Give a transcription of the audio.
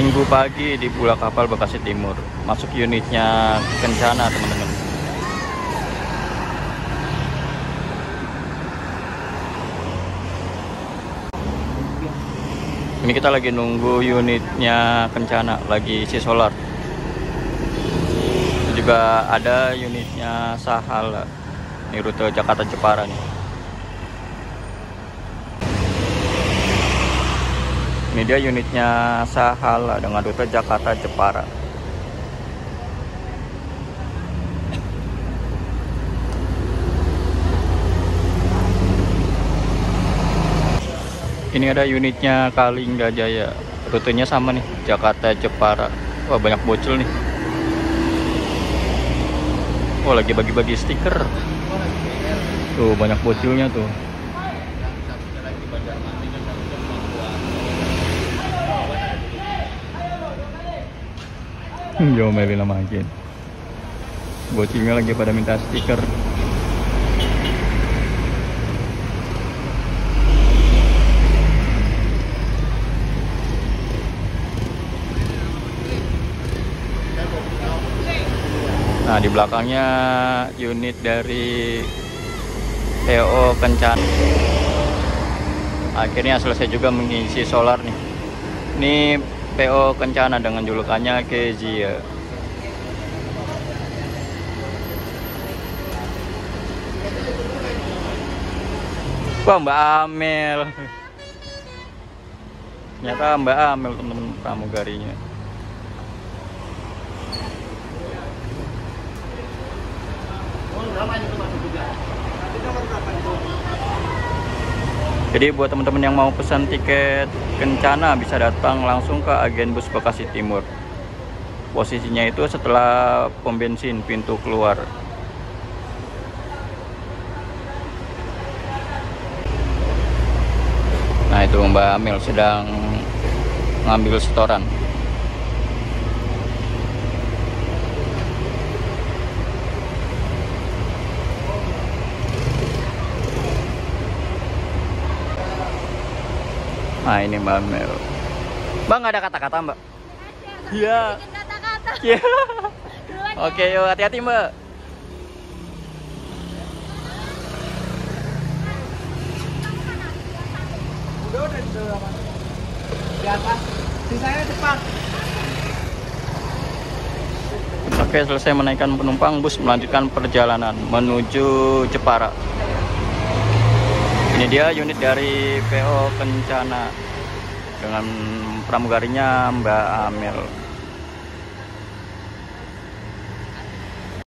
Minggu pagi di Pulau Kapal Bekasi Timur. Masuk unitnya Kencana, teman-teman. Ini kita lagi nunggu unitnya Kencana, lagi isi solar. Itu juga ada unitnya Sahal. Ini rute Jakarta Jepara nih. Ini dia unitnya Sahala dengan rute Jakarta Jepara. Ini ada unitnya Kalingga Jaya. Rutenya sama nih, Jakarta Jepara. Wah, banyak bocil nih. Oh, lagi bagi-bagi stiker. Tuh, banyak bocilnya tuh. Diomelin sama Agen. Bocilnya lagi pada minta stiker. Nah, di belakangnya unit dari TO Kencana. Akhirnya selesai juga mengisi solar nih. Ini PO Kencana dengan julukannya Kezia. Wah Mbak Amel. Ternyata Mbak Amel teman-teman pramugarinya. Jadi buat teman-teman yang mau pesan tiket Kencana bisa datang langsung ke agen bus Bekasi Timur. Posisinya itu setelah pom bensin pintu keluar. Nah itu Mbak Amil sedang ngambil setoran. Nah ini Mbak Amel. Mbak nggak ada kata-kata Mbak? Iya. Bikin kata-kata. Iya. Ya. Oke yuk hati-hati Mbak. Udah udah di dalam. Di atas. Sisanya cepat. Oke selesai menaikkan penumpang bus melanjutkan perjalanan menuju Jepara. Ini dia unit dari PO Kencana dengan pramugarinya Mbak Amel.